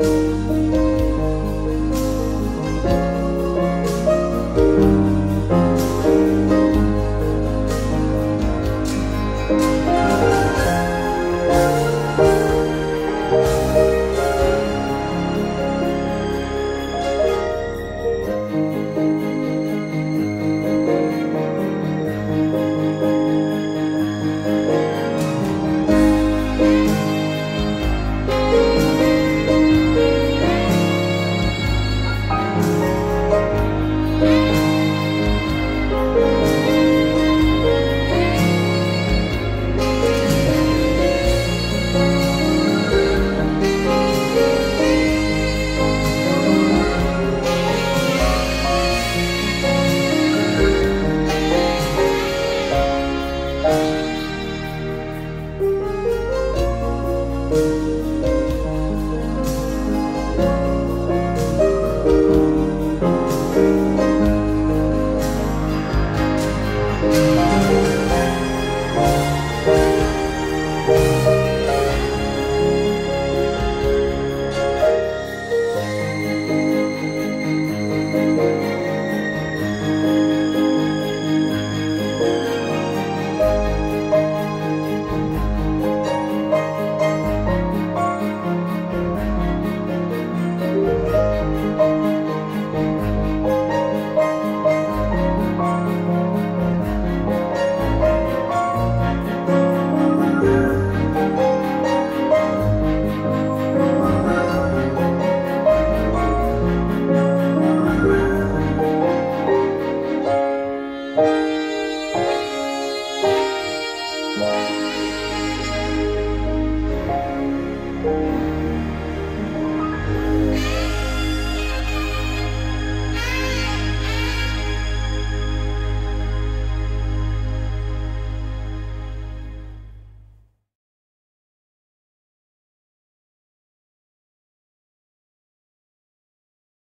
Música